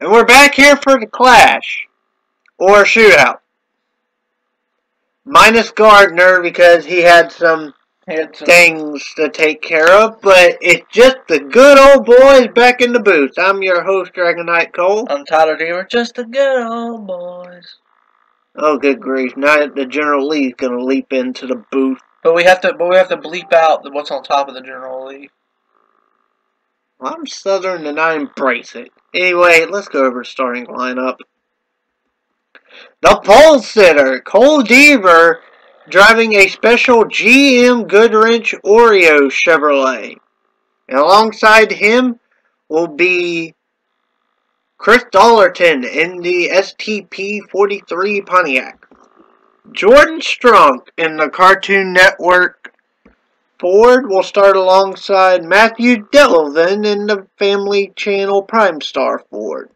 And we're back here for the clash. Or shootout. Minus Gardner because he had some Had some- things to take care of, but it's just the good old boys back in the booth. I'm your host, Dragon Knight Cole. I'm Tyler Deaver. Just the good old boys. Oh, good grief. Now the General Lee's gonna leap into the booth. But we have to, but we have to bleep out what's on top of the General Lee. I'm Southern and I embrace it. Anyway, let's go over starting lineup. The pole sitter, Cole Deaver, driving a special GM Goodrich Oreo Chevrolet. And alongside him will be Chris Dollarton in the STP 43 Pontiac. Jordan Strunk in the Cartoon Network Ford will start alongside Matthew Delvin in the Family Channel Prime Star Ford.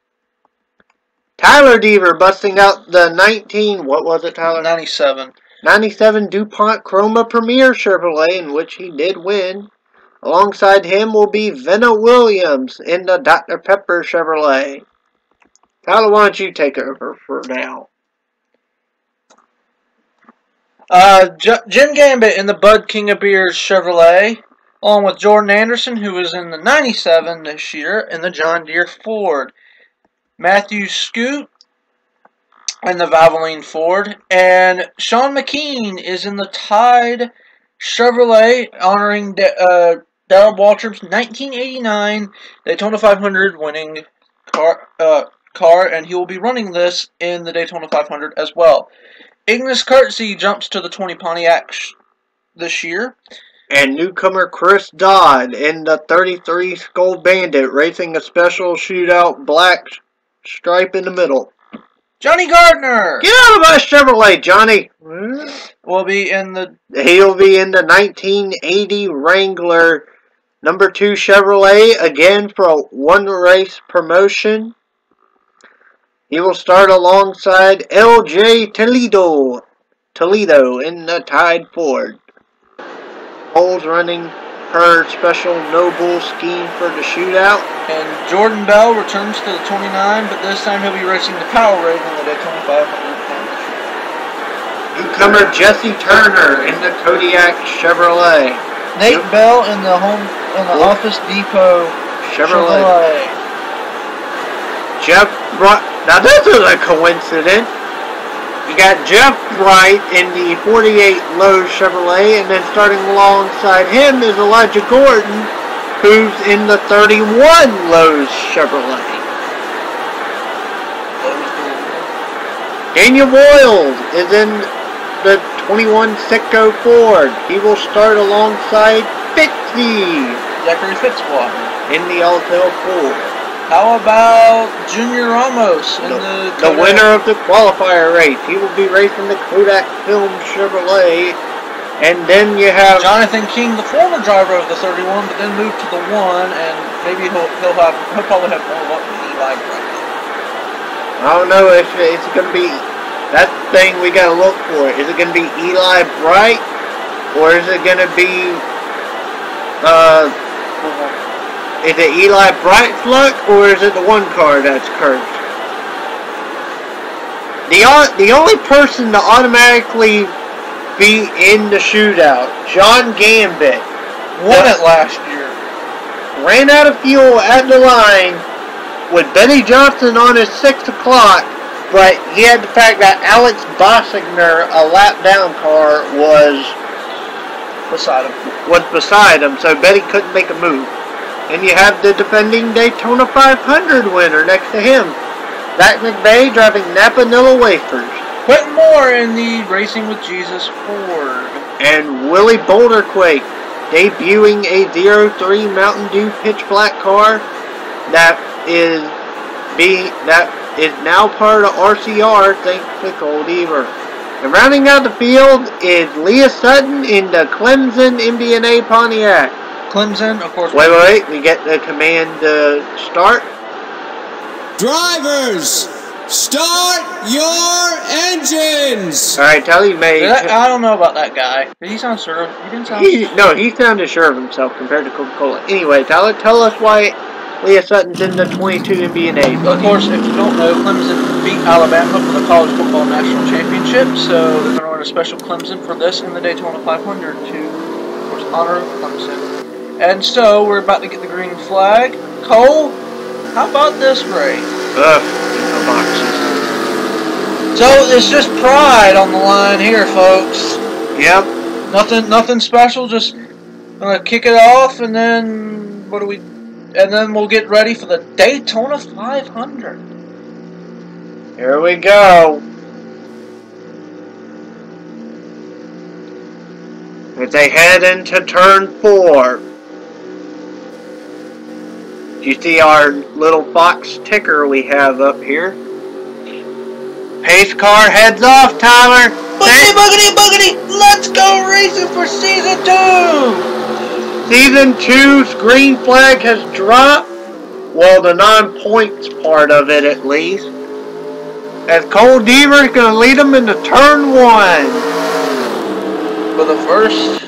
Tyler Deaver busting out the 19, what was it, Tyler? 97. 97 DuPont Chroma Premier Chevrolet, in which he did win. Alongside him will be Venna Williams in the Dr. Pepper Chevrolet. Tyler, why don't you take over for now? Uh, J- Jen Gambit in the Bud King of Beers Chevrolet, along with Jordan Anderson, who was in the 97 this year, in the John Deere Ford. Matthew Scoot in the Valvoline Ford, and Sean McKean is in the Tide Chevrolet, honoring Da- uh, Darrell Waltrip's 1989 Daytona 500 winning car, uh, car, and he will be running this in the Daytona 500 as well. Ignis Kirksey jumps to the 20 Pontiac this year. And newcomer Chris Dodd in the 33 Skoal Bandit racing a special shootout black stripe in the middle. Johnny Gardner Get out of my Chevrolet, Johnny! will be in the He'll be in the 1980 Wrangler number 2 Chevrolet again for a one race promotion. He will start alongside LJ Toledo Toledo in the Tide Ford. Cole's running her special noble scheme for the shootout. and Jordan Bell returns to the 29, but this time he'll be racing the Power Rig in the Daytona 500. Newcomer Jesse Turner in the Kodiak Chevrolet. Nate Yep. Bell in the home in the. Office Depot Chevrolet. Chevrolet. Jeff Bright. Now this is a coincidence. You got Jeff Bright in the 48 Lowe's Chevrolet, and then starting alongside him is Elijah Gordon, who's in the 31 Lowe's Chevrolet. Daniel Boyles is in the 21 Citgo Ford. He will start alongside Fitzy Zachary Fitzwater. in the Alltel Ford. How about Junior Ramos in the The Kodak- winner of the qualifier race. He will be racing the Kodak Film Chevrolet. And then you have Jonathan King, the former driver of the 31, but then moved to the one, and maybe he'll he'll have he'll probably have more luck than Eli right I don't know if it's gonna be that thing we gotta look for. Is it gonna be Eli Bright or is it gonna be uh is it Eli Bright's luck or is it the one car that's cursed? The the only person to automatically be in the shootout, John Gambit, Won it last year. ran out of fuel at the line with Benny Johnson on his six o'clock, but he had the fact that Alex Bossigner, a lap down car, was Beside him. was beside him, so Betty couldn't make a move. And you have the defending Daytona 500 winner next to him, Zach McVay driving Napa Nilla Wafers, Quentin Moore in the Racing with Jesus Ford. and Willie Boulderquake debuting a 03 Mountain Dew pitch black car that is being that is now part of RCR thanks to Cole Deaver. And rounding out the field is Leah Sutton in the Clemson MBNA Pontiac. Clemson, of course. Wait, wait, wait. We get the command to start. Drivers, start your engines! All right, tell you, May. Did I, I don't know about that guy. Did he sound sure? He didn't sound. He, no, he sounded sure of himself compared to Coca-Cola. Anyway, Tyler, tell us why Leah Sutton's in the 22 MBNA. Of course, if you don't know, Clemson beat Alabama for the College Football National Championship, so they're going to run a special Clemson for this in the Daytona 500 to, of course, honor Clemson. And so we're about to get the green flag. Cole, how about this race? Ugh, the boxes. So it's just pride on the line here, folks. Yep. Nothing, nothing special. Just gonna kick it off, and then what do we? And then we'll get ready for the Daytona 500. Here we go. As they head into turn four. You see our little fox ticker we have up here? Pace car heads off, Tyler. Boogity, boogity, boogity! Let's go racing for season two. Season two's green flag has dropped. Well, the non-points part of it, at least. As Cole Deaver is going to lead them into turn one. For the first.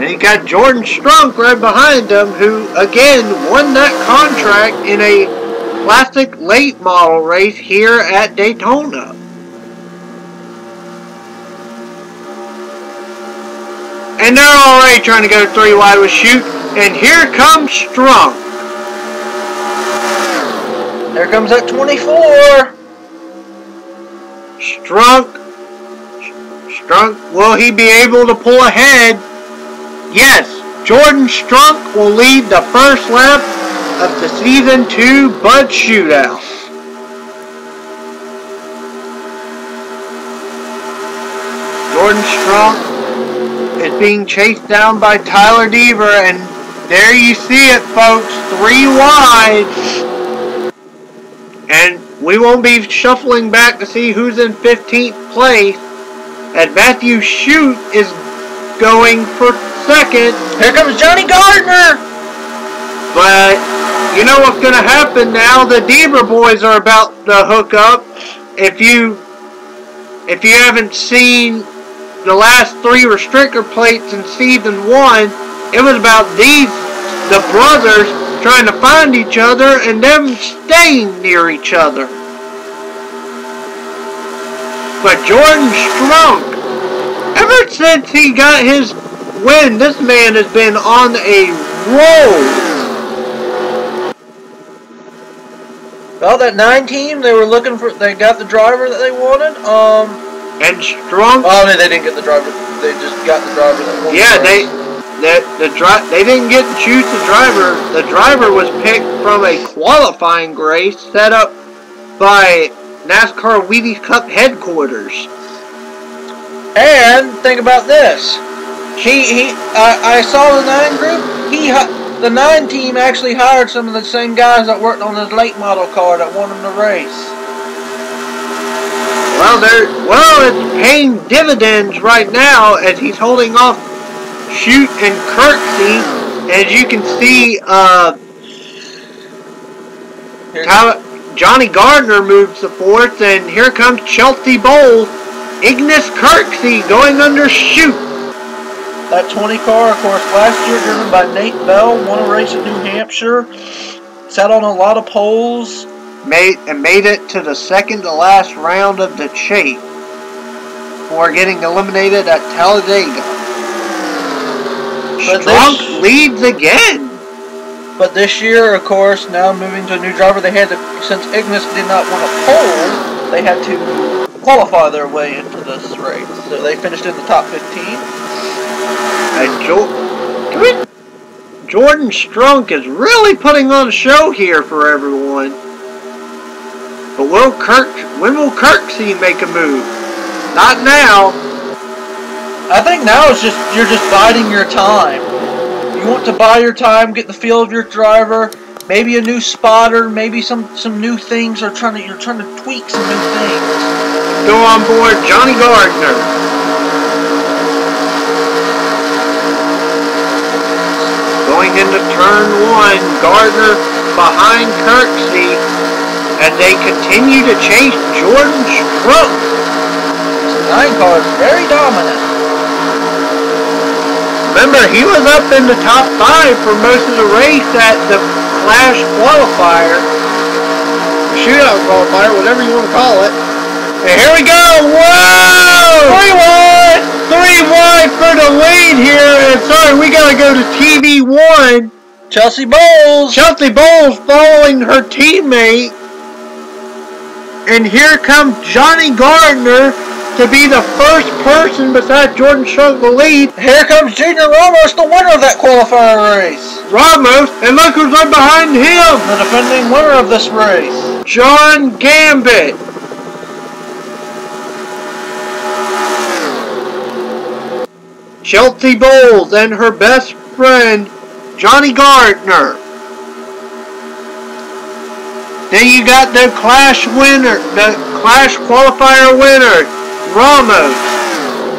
And he got Jordan Strunk right behind him, who again won that contract in a classic late model race here at Daytona. And they're already trying to go three wide with shoot. And here comes Strunk. There comes that 24. Strunk. Strunk, will he be able to pull ahead? Yes, Jordan Strunk will lead the first lap of the Season 2 Bud Shootout. Jordan Strunk is being chased down by Tyler Deaver, and there you see it, folks, three wide. And we won't be shuffling back to see who's in 15th place. And Matthew Shute is going for second. Here comes Johnny Gardner. But you know what's going to happen now? The Deaver boys are about to hook up. If you if you haven't seen the last three restrictor plates in season one, it was about these the brothers trying to find each other and them staying near each other. But Jordan Strunk, ever since he got his win, this man has been on a roll. Well, that nine team, they were looking for. They got the driver that they wanted. Um. And strong. Oh, no, they didn't get the driver. They just got the driver that wanted. yeah, the they that the dri- they didn't get to choose the driver. The driver was picked from a qualifying race set up by NASCAR Wheaties Cup headquarters. And think about this. He he. I, I saw the nine group. He the nine team actually hired some of the same guys that worked on his late model car that won him the race. Well, they're well, it's paying dividends right now as he's holding off Shoot and Kirksey. As you can see, uh, Tyler, Johnny Gardner moves the fourth, and here comes Chelsea Bowl. Ignis Kirksey going under Shoot. That 20 car, of course, last year driven by Nate Bell, won a race in New Hampshire. Sat on a lot of poles. Made and made it to the second to last round of the chase before getting eliminated at Talladega. But Strunk leads again. But this year, of course, now moving to a new driver, they had to, since Ignis did not want a pole, they had to qualify their way into this race. So they finished in the top 15. And jo- Jordan Strunk is really putting on a show here for everyone. But will Kirk? When will Kirksey make a move? Not now. I think now it's just you're just biding your time. You want to buy your time, get the feel of your driver, maybe a new spotter, maybe some some new things, or trying to you're trying to tweak some new things. Go on board Johnny Gardner. Going into turn one, Gardner behind Kirksey as they continue to chase Jordan Strunk. This nine car is very dominant. Remember, he was up in the top five for most of the race at the Clash qualifier. Shootout qualifier, whatever you want to call it. And here we go! Whoa! Three wide! Three wide for the lead here. And sorry, we gotta go to TV one. Chelsea Bowles! Chelsea Bowles following her teammate. And here comes Johnny Gardner to be the first person besides Jordan Strunk to lead. Here comes Junior Ramos, the winner of that qualifying race. Ramos, and look who's right behind him. The defending winner of this race. John Gambit. Chelsea Bowles and her best friend, Johnny Gardner. Then you got the Clash winner, the Clash qualifier winner, Ramos,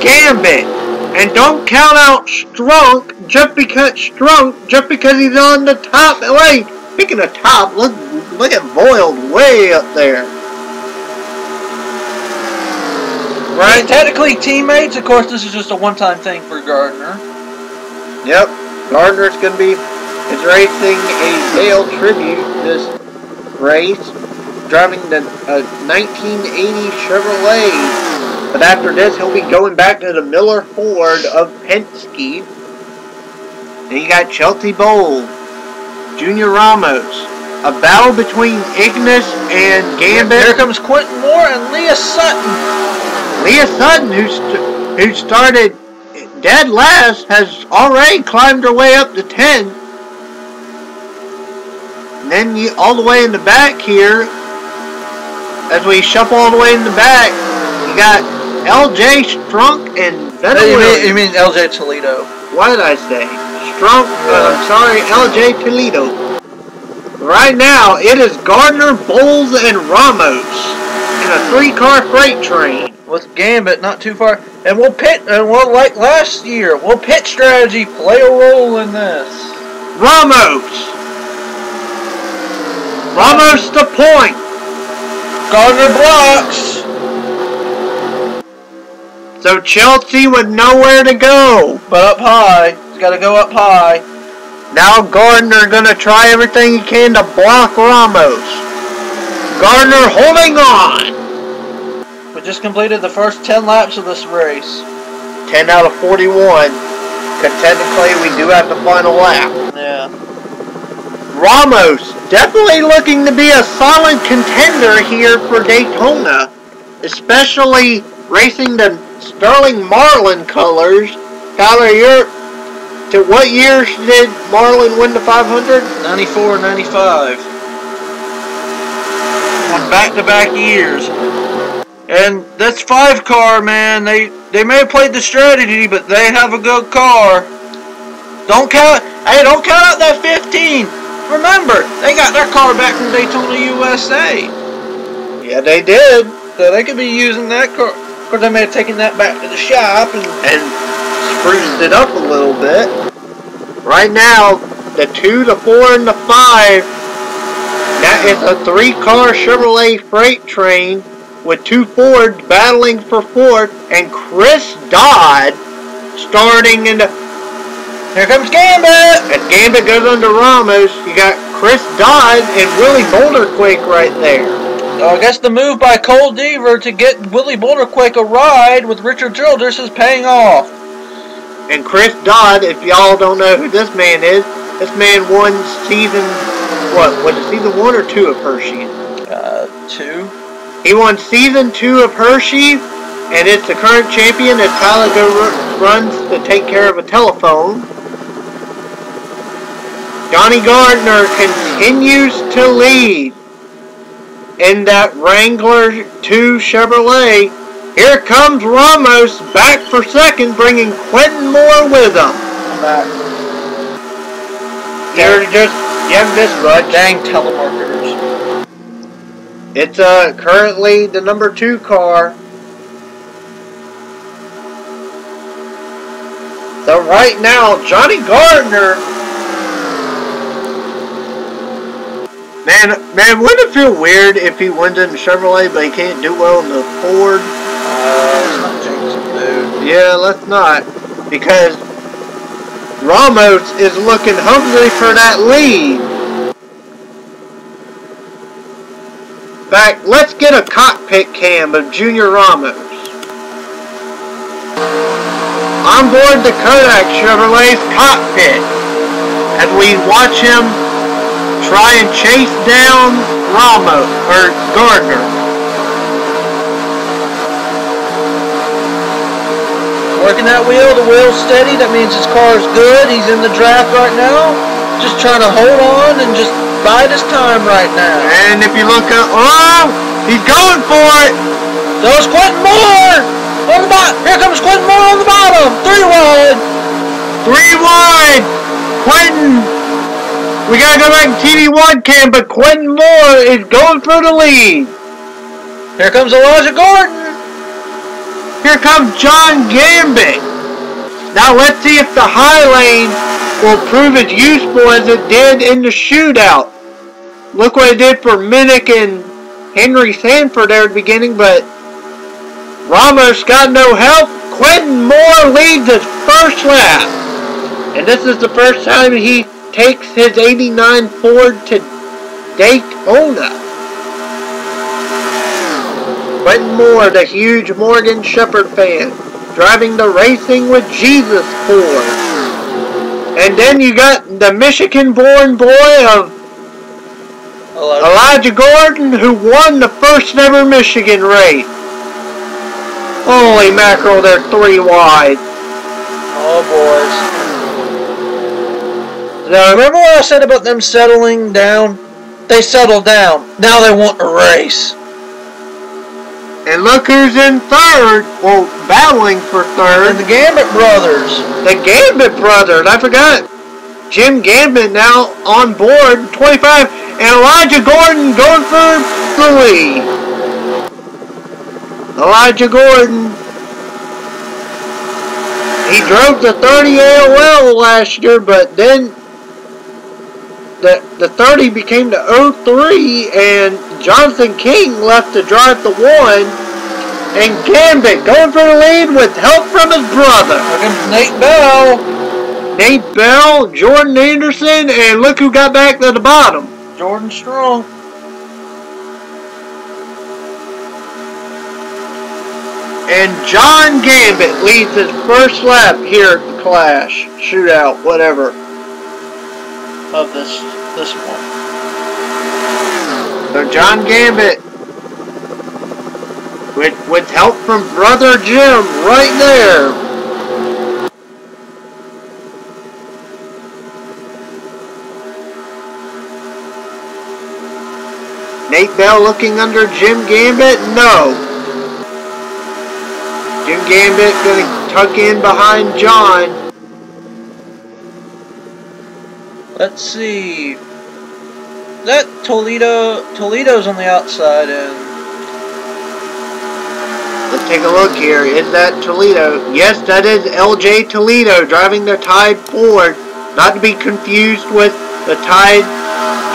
Gambit, and don't count out Strunk just because Strunk just because he's on the top lane. Speaking of top, look look at Boyle way up there. Right? Technically teammates, of course this is just a one-time thing for Gardner. Yep, Gardner's gonna be is racing a Dale Tribute this race, driving the uh, 1980 Chevrolet. But after this, he'll be going back to the Miller Ford of Penske. Then you got Chelsea Bowl, Junior Ramos. A battle between Ignis and Gambit. Here comes Quentin Moore and Leah Sutton. Leah Sutton, who, st who started dead last, has already climbed her way up to 10. And then you, all the way in the back here, as we shuffle all the way in the back, you got LJ Strunk and Venom You mean, you mean LJ Toledo. What did I say? Strunk, uh, I'm sorry, LJ Toledo. Right now, it is Gardner, Bowles, and Ramos in a three-car freight train. With Gambit not too far. And we'll pit, and we'll, like last year, will pit strategy play a role in this? Ramos. Ramos the point. Gardner blocks. So Chelsea with nowhere to go. But up high. He's got to go up high. Now Gardner gonna try everything he can to block Ramos. Gardner holding on. We just completed the first 10 laps of this race. 10 out of 41. Because technically we do have the final lap. Yeah. Ramos definitely looking to be a solid contender here for Daytona. Especially racing the Sterling Marlin colors. Tyler, you're to what years did Marlin win the 500? 94 95. On back to back years. And that's five car, man. They they may have played the strategy, but they have a good car. Don't count hey, don't count out that 15. Remember, they got their car back from Daytona USA. Yeah, they did. So they could be using that car. Of course, they may have taken that back to the shop and And spruced it up a little bit. Right now, the 2, the 4, and the 5, that is a three-car Chevrolet freight train with two Fords battling for fourth, and Chris Dodd starting in the... here comes Gambit. As Gambit goes under Ramos, you got Chris Dodd and Willie Boulderquake right there. So I guess the move by Cole Deaver to get Willie Boulderquake a ride with Richard Childress is paying off. And Chris Dodd, if y'all don't know who this man is, this man won season, what, was it season one or two of Hershey? Uh, two. He won season two of Hershey, and it's the current champion that Tyler runs to take care of a telephone. Johnny Gardner continues to lead in that Wrangler 2 Chevrolet. Here comes Ramos back for second, bringing Quentin Moore with him. I'm back. They're just, you haven't missed much. Dang telemarketers. It's uh, currently the number two car. So right now, Johnny Gardner. Man, man, wouldn't it feel weird if he wins in Chevrolet, but he can't do well in the Ford? Uh. Yeah, let's not. Because Ramos is looking hungry for that lead. Fact, let's get a cockpit cam of Junior Ramos. On board the Kodak Chevrolet's cockpit as we watch him try and chase down Ramos or Gardner. Working that wheel, the wheel's steady, that means his car's good. He's in the draft right now. Just trying to hold on and just bide his time right now. And if you look up, oh, he's going for it. There's Quentin Moore! On the bottom! Here comes Quentin Moore on the bottom! Three wide! Three wide. Quentin. We gotta go back to TV1 cam, but Quentin Moore is going for the lead. Here comes Elijah Gordon! Here comes John Gambit. Now let's see if the high lane will prove as useful as it did in the shootout. Look what it did for Minnick and Henry Sanford there at the beginning, but Ramos got no help. Quentin Moore leads his first lap. And this is the first time he takes his 89 Ford to Daytona. Quentin Moore, the huge Morgan Shepherd fan, driving the Racing with Jesus Ford. And then you got the Michigan-born boy of Elijah. Elijah Gordon, who won the first ever Michigan race. Holy mackerel, they're three wide. Oh, boys. Now, remember what I said about them settling down? They settled down. Now they want a race. And look who's in third, well, battling for And third. the Gambit brothers. The Gambit brothers, I forgot. Jim Gambit now on board, 25, and Elijah Gordon going for the lead. Elijah Gordon. He drove the 30 AOL last year, but then the the 30 became the 03, and Jonathan King left to drive the one. And Gambit going for the lead with help from his brother. Nate Bell. Nate Bell, Jordan Anderson, and look who got back to the bottom. Jordan Strunk. And John Gambit leads his first lap here at the Clash, shootout, whatever. Of this this one. So John Gambit, with, with help from Brother Jim right there. Nate Bell looking under Jim Gambit? No. Jim Gambit gonna tuck in behind John. Let's see. That Toledo Toledo's on the outside and Let's take a look here. Is that Toledo? Yes, that is LJ Toledo driving the Tide Ford. Not to be confused with the Tide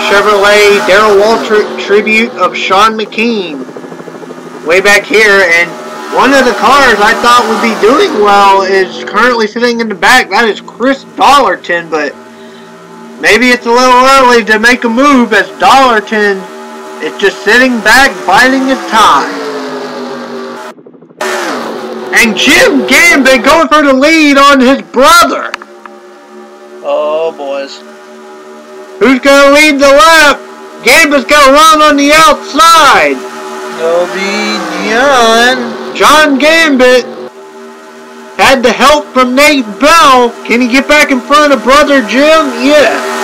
Chevrolet Darrell Waltrip tribute of Sean McKean. Way back here, and one of the cars I thought would be doing well is currently sitting in the back. That is Chris Dollarton, but maybe it's a little early to make a move as Dollarton is just sitting back, biding his time. And Jim Gambit going for the lead on his brother. oh boys. Who's going to lead the lap? Gambit's going to run on the outside. It'll be John. John Gambit had the help from Nate Bell. Can he get back in front of brother Jim? Yeah.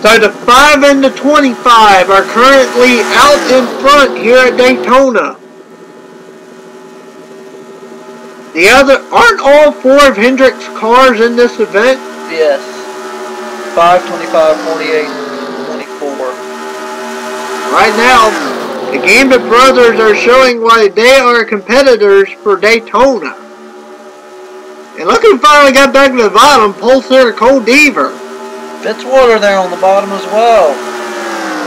So the 5 and the 25 are currently out in front here at Daytona. The other, aren't all four of Hendrick's cars in this event? Yes. 5, 25, 48, 24. Right now, the Gambit brothers are showing why they are competitors for Daytona. And look who finally got back to the bottom, Pulsar Deaver. Fitzwater there on the bottom as well.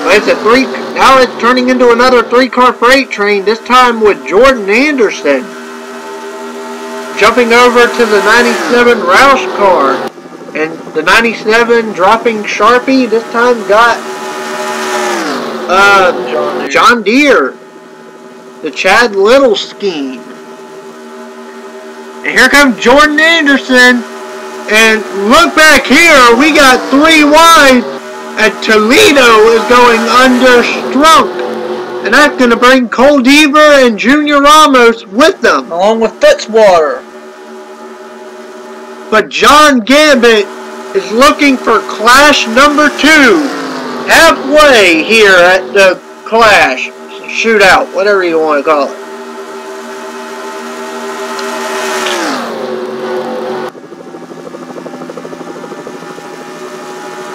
But it's a three, now it's turning into another three-car freight train, this time with Jordan Anderson. jumping over to the 97 Roush car. And the 97 dropping Sharpie this time got uh, John Deere. The Chad Little scheme. And here comes Jordan Anderson. And look back here, we got three wide. And Toledo is going under Strunk. And that's going to bring Cole Deaver and Junior Ramos with them. Along with Fitzwater. But John Gambit is looking for Clash number two. Halfway here at the Clash. Shootout, whatever you want to call it.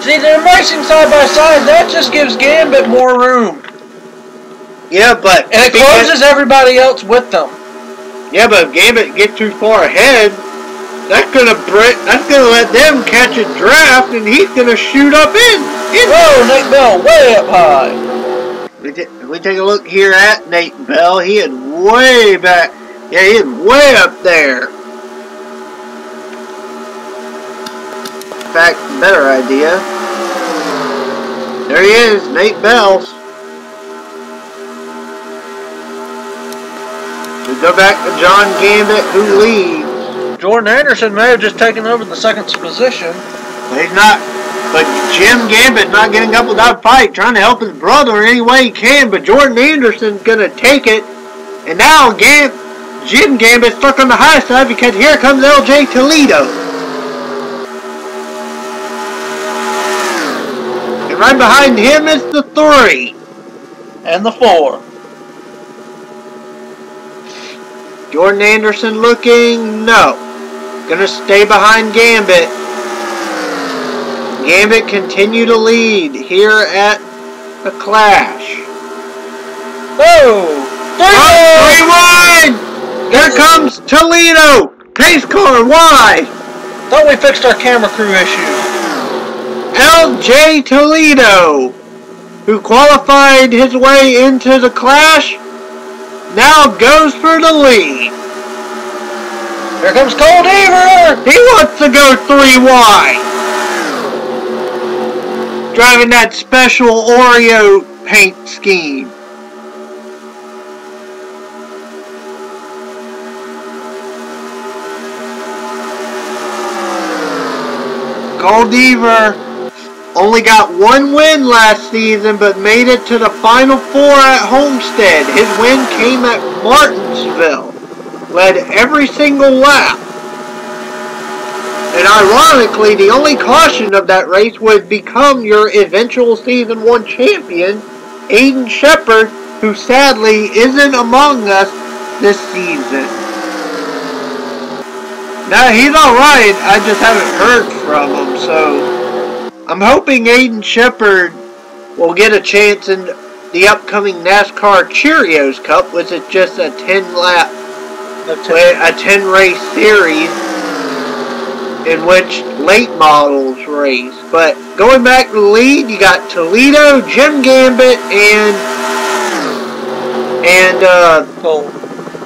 See, they're racing side by side. That just gives Gambit more room. Yeah, but And it closes everybody else with them. Yeah, but if Gambit get too far ahead, that's gonna break. That's gonna let them catch a draft, and he's gonna shoot up in. in. Whoa, Nate Bell way up high. We, if we take a look here at Nate Bell. He is way back. Yeah, he had way up there. In fact, better idea. There he is, Nate Bell. We go back to John Gambit, who leads. Jordan Anderson may have just taken over the second position. But he's not. But Jim Gambit not getting up without fight, trying to help his brother any way he can. But Jordan Anderson's gonna take it, and now Gam, Jim Gambit's stuck on the high side because here comes LJ Toledo. And right behind him is the three. And the four. Jordan Anderson looking no. Gonna stay behind Gambit. Gambit continue to lead here at the Clash. Oh! Three wide! Here comes Toledo! Pace car why? Thought we fixed our camera crew issue. LJ Toledo, who qualified his way into the Clash, now goes for the lead. Here comes Cole Deaver! He wants to go three wide. Driving that special Oreo paint scheme. Cole Deaver only got one win last season, but made it to the Final Four at Homestead. His win came at Martinsville. Led every single lap. And ironically, the only caution of that race would become your eventual season one champion, Aiden Shepard, who sadly isn't among us this season. Now he's alright, I just haven't heard from him, so I'm hoping Aiden Shepard will get a chance in the upcoming NASCAR Cheerios Cup, which is just a 10 lap, a 10 race series in which late models race. But going back to the lead, you got Toledo, Jim Gambit, and and uh, Cole.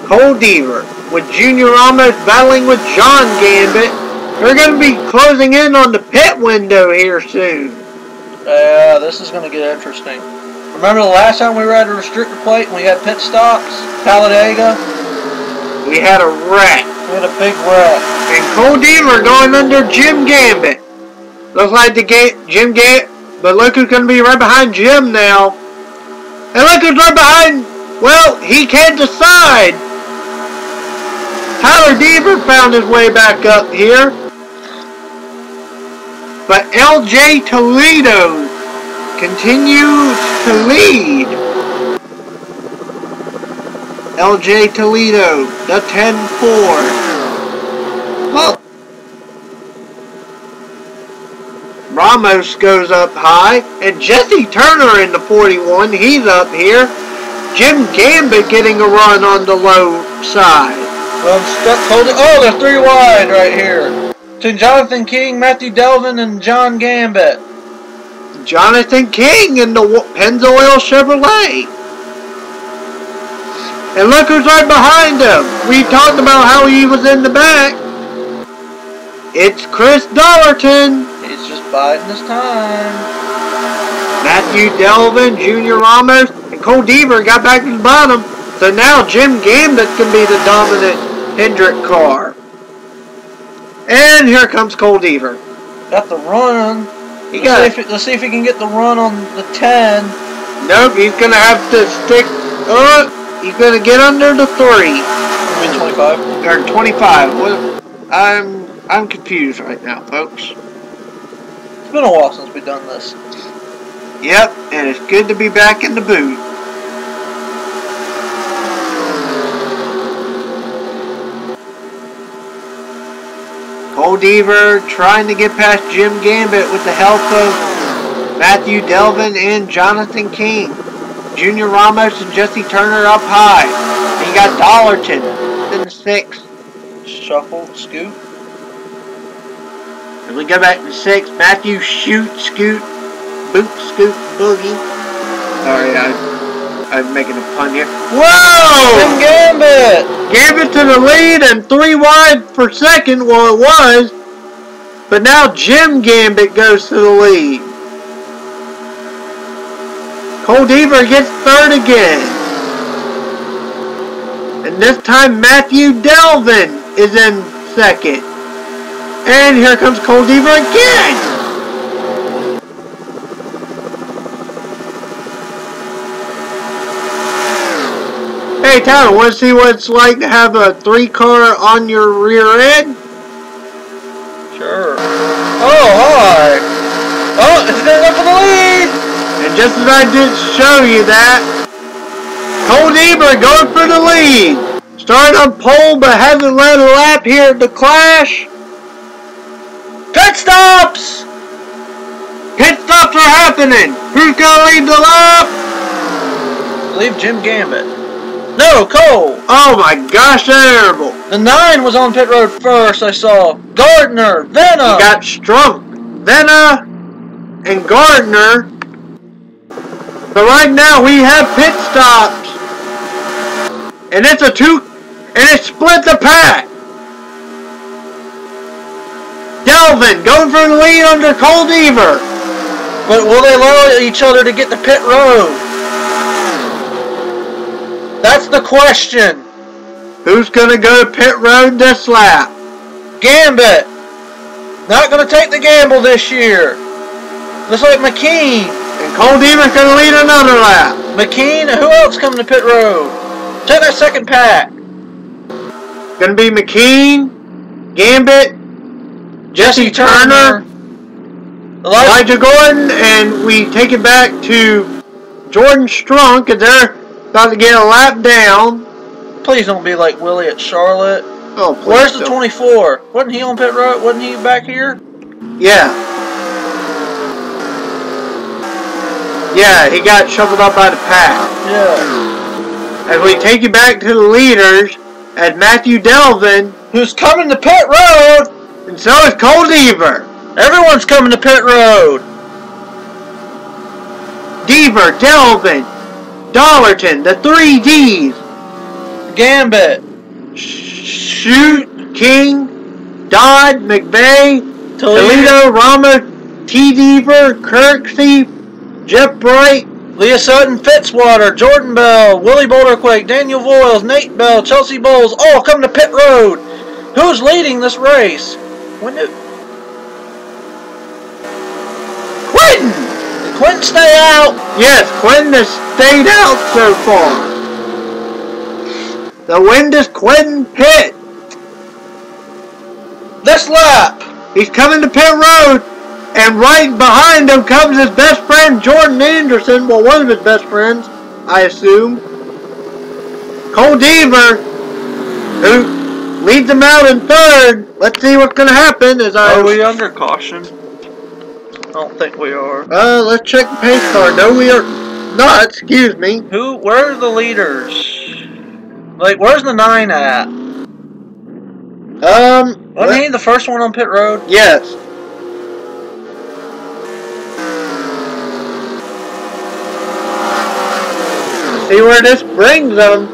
Cole Deaver, with Junior Ramos battling with John Gambit. They're going to be closing in on the pit window here soon. Yeah, this is going to get interesting. Remember the last time we were at a restrictor plate and we had pit stops? Talladega? We had a wreck. We had a big wreck. And Cole Deaver going under Jim Gambit. Looks like the ga- Jim Gambit, but look who's going to be right behind Jim now. And look who's right behind, well, he can't decide. Tyler Deaver found his way back up here. But LJ Toledo continues to lead. LJ Toledo, the 10-4. Well, Ramos goes up high, and Jesse Turner in the 41, he's up here. Jim Gambit getting a run on the low side. Well, I'm stuck holding. Oh, they're three wide right here. To Jonathan King, Matthew Delvin, and John Gambit. Jonathan King in the Pennzoil Chevrolet. And look who's right behind him. We talked about how he was in the back. It's Chris Dollarton. He's just biding his time. Matthew Delvin, Junior Ramos, and Cole Deaver got back to the bottom. So now Jim Gambit can be the dominant Hendrick car. And here comes Cole Deaver. Got the run. He Let's, got see if let's see if he can get the run on the 10. Nope, he's gonna have to stick. Uh, he's gonna get under the three I mean 25. or twenty-five. What? I'm I'm confused right now, folks. It's been a while since we've done this. Yep, and it's good to be back in the booth. Cole Deaver trying to get past Jim Gambit with the help of Matthew Delvin and Jonathan King. Junior Ramos and Jesse Turner up high. And you got Dollarton in the sixth. Shuffle, scoot. And we go back to six. Matthew shoot, scoot, boot, scoot, boogie. Sorry, I, I'm making a pun here. Whoa! Jim Gambit! Gambit to the lead and three wide for second. Well, it was. But now Jim Gambit goes to the lead. Cole Deaver gets third again. And this time Matthew Delvin is in second. And here comes Cole Deaver again. Hey Tyler, want to see what it's like to have a three car on your rear end? Sure. Oh, hi! Oh, he's gonna go for the lead! And just as I did show you that, Cole Deaver going for the lead. Started on pole but hasn't led a lap here at the Clash. Pit stops! Pit stops are happening. Who's gonna lead the lap? Leave Jim Gambit. No, Cole! Oh my gosh, terrible. The 9 was on pit road first, I saw. Gardner, Venom! You got Strunk, Venna, and Gardner. But right now we have pit stops. And it's a two, and it split the pack. Delvin going for the lead under Cole Deaver. But will they allow each other to get the pit road? That's the question. Who's gonna go to pit road this lap? Gambit. Not going to take the gamble this year. Looks like McKean. And Cole Deaver's gonna lead another lap. McKean, who else coming to pit road? Take that second pack. Gonna be McKean, Gambit, Jesse Turner, Elijah, Elijah Gordon, and we take it back to Jordan Strunk, because they're about to get a lap down. please don't be like Willie at Charlotte. Oh, please Where's the don't. 24? Wasn't he on pit road? Wasn't he back here? Yeah. Yeah, he got shuffled up by the pack. Yeah. As we take you back to the leaders, as Matthew Delvin, Who's coming to pit road? and so is Cole Deaver. Everyone's coming to pit road. Deaver, Delvin, Dollarton, the three Ds. Gambit. Shoot, King, Dodd, McVay, Toledo. Toledo, Rama, T. Deaver, Kirksey, Jeff Bright, Leah Sutton, Fitzwater, Jordan Bell, Willie Boulderquake, Daniel Boyles, Nate Bell, Chelsea Bowles, all coming to pit road. Who's leading this race? When did Quentin! did Quentin stay out? Yes, Quentin has stayed out so far. The wind is Quentin Pitt. This lap. He's coming to pit road, and right behind him comes his best friend Jordan Anderson. Well, one of his best friends, I assume. Cole Deaver, who leads him out in third. Let's see what's going to happen. As I Are we under caution? I don't think we are. uh, let's check the pace car. No, we are not. Excuse me. Who? Where are the leaders? Like, where's the nine at? Um, Wasn't he the first one on pit road? yes. See where this brings them.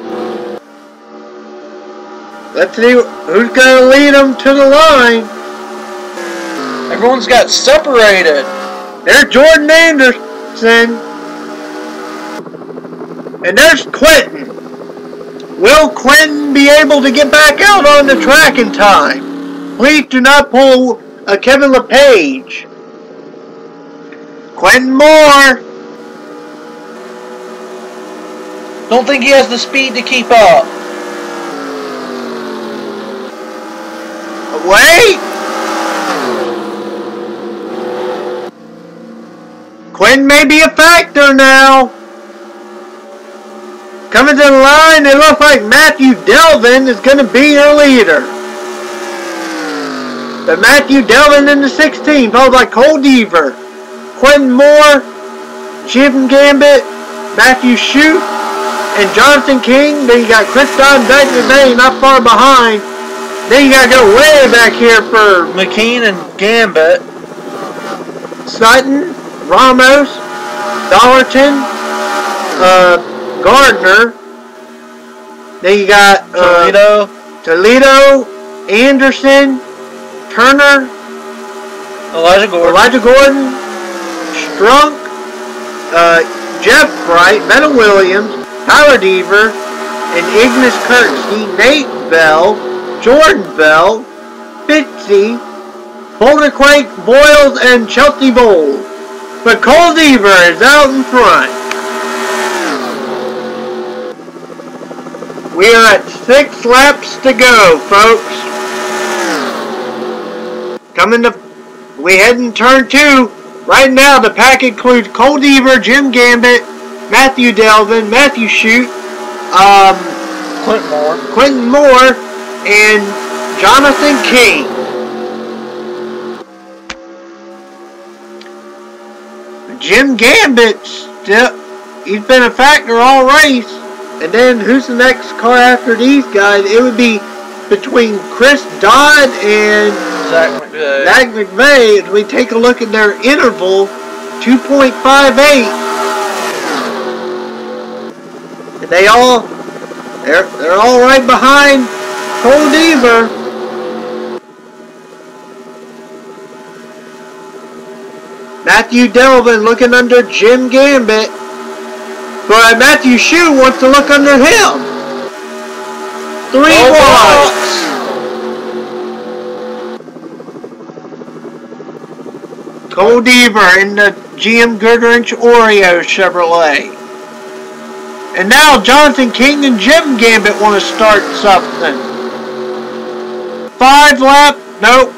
Let's see who's going to lead them to the line. Everyone's got separated. There's Jordan Anderson. And there's Quentin. Will Quentin be able to get back out on the track in time? Please do not pull a Kevin LePage. Quentin Moore. Don't think he has the speed to keep up. Wait! Quinn may be a factor now. Coming to the line, it looks like Matthew Delvin is going to be your leader. But Matthew Delvin in the 16, followed by Cole Deaver, Quentin Moore, Jim Gambit, Matthew Shute, and Jonathan King. Then you got Chris Don Dyke McVay not far behind. Then you got to go way back here for McKean and Gambit. Sutton, Ramos, Dollarton, uh, Gardner. Then you got uh, Toledo. Toledo, Anderson, Turner, Elijah Gordon. Elijah Gordon, Strunk, uh, Jeff Bright, Meta Williams, Tyler Deaver, and Ignis Kirksey, Nate Bell, Jordan Bell, Fitzy, Boulder Quake, Boyles, and Chelsea Bowles. But Cole Deaver is out in front. We are at six laps to go, folks. Coming to, we heading turn two. Right now, the pack includes Cole Deaver, Jim Gambit, Matthew Delvin, Matthew Shute, um, Clint Moore. Quentin Moore, and Jonathan King. Jim Gambit still he's been a factor all race. And then who's the next car after these guys? It would be between Chris Dodd and Zach McVay. Zach. As we take a look at their interval, 2.58. And they all they're they're all right behind Cole Deaver. Matthew Delvin looking under Jim Gambit. But Matthew Shue wants to look under him. Three Oh, wide. Cole Deaver in the GM Goodwrench Oreo Chevrolet. And now Jonathan King and Jim Gambit want to start something. Five lap, nope.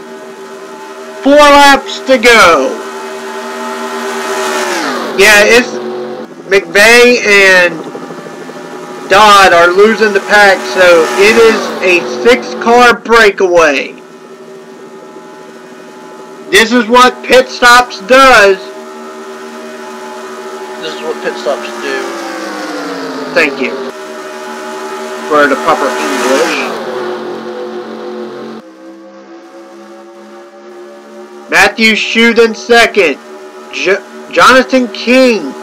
Four laps to go. Yeah, it's McVay and Dodd are losing the pack, so it is a six-car breakaway. This is what pit stops does. This is what pit stops do. Thank you for the proper English. Matthew Shute in second. Jo- Jonathan King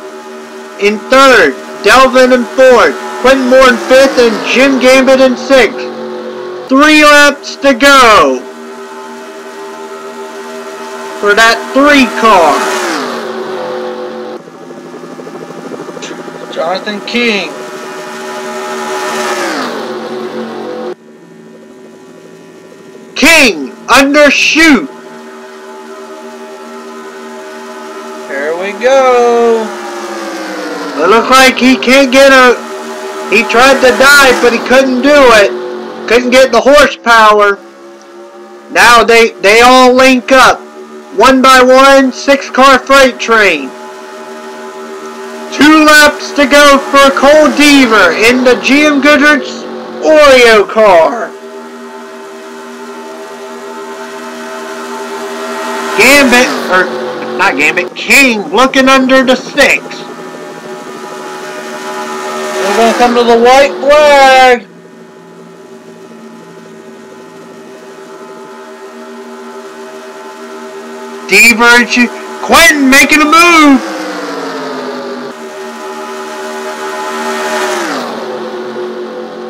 in third. Delvin in fourth. Quentin Moore in fifth. And Jim Gambit in sixth. Three laps to go for that three car. Jonathan King. King undershoot. Here we go. It looks like he can't get a. He tried to dive, but he couldn't do it. Couldn't get the horsepower. Now they they all link up, one by one, six car freight train. Two laps to go for Cole Deaver in the GM Goodwrench Oreo car. Gambit, or not Gambit, King looking under the six. We're gonna come to the white flag. Deaver Quentin making a move.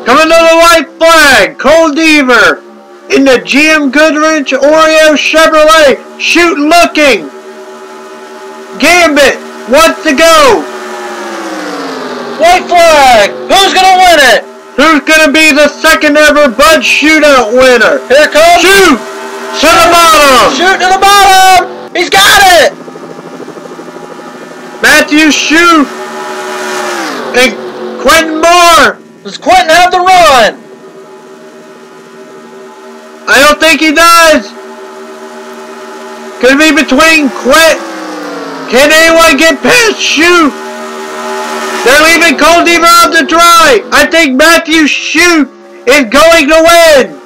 Coming to the white flag, Cole Deaver in the GM Goodwrench Oreo Chevrolet. Shoot looking. Gambit wants to go. White flag! Who's gonna win it? Who's gonna be the second ever Bud Shootout winner? Here comes. Shoot! To the bottom! Shoot to the bottom! He's got it! Matthew Shoot! And Quentin Moore! Does Quentin have the run? I don't think he does! Could be between Quint. Can anyone get past Shoot? They're leaving Cole Deaver out to dry. I think Matthew Shoot is going to win.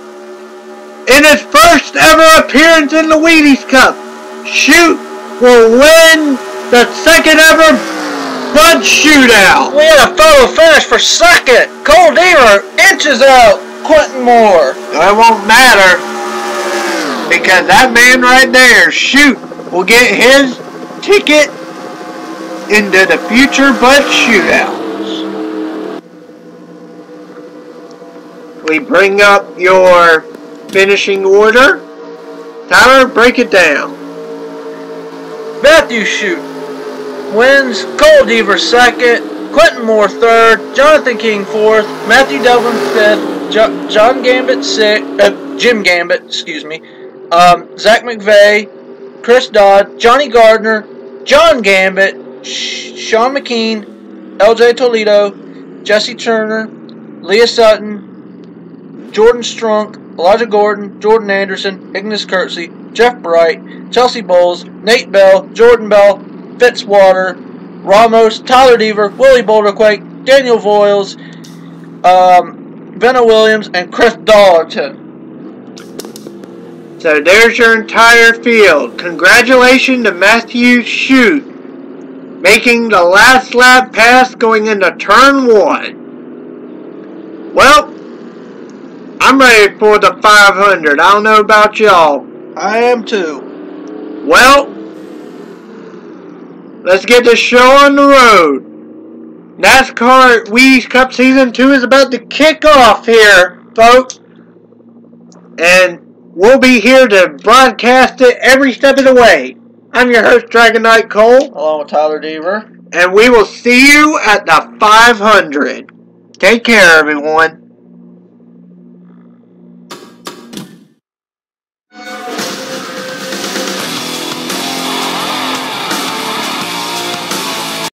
In his first ever appearance in the Wheaties Cup, Shoot will win the second ever Bud Shootout. We had a photo finish for second. Cole Deaver inches out Quentin Moore. It won't matter because that man right there, Shoot, will get his ticket into the future Bud Shootouts. We bring up your finishing order. Tyler, break it down. Matthew Shoot wins. Cole Deaver second. Quentin Moore third. Jonathan King fourth. Matthew Delvin fifth. Jo- John Gambit sixth. Uh, Jim Gambit, excuse me. Um, Zach McVay. Chris Dodd. Johnny Gardner. John Gambit. Sh- Sean McKean. LJ Toledo. Jesse Turner. Leah Sutton. Jordan Strunk. Elijah Gordon. Jordan Anderson. Ignis Kirksey. Jeff Bright. Chelsea Bowles. Nate Bell. Jordan Bell. Fitzwater, Ramos, Tyler Deaver, Willie Boulderquake, Daniel Boyles, um, Venna Williams, and Chris Darlington. So there's your entire field. Congratulations to Matthew Shoot making the last lap pass going into turn one. Well, I'm ready for the 500. I don't know about y'all. I am too. Well, let's get the show on the road. NASCAR Wheaties Cup Season 2 is about to kick off here, folks. And we'll be here to broadcast it every step of the way. I'm your host, Dragon Knight Cole, Along with Tyler Deaver. and we will see you at the 500. Take care, everyone.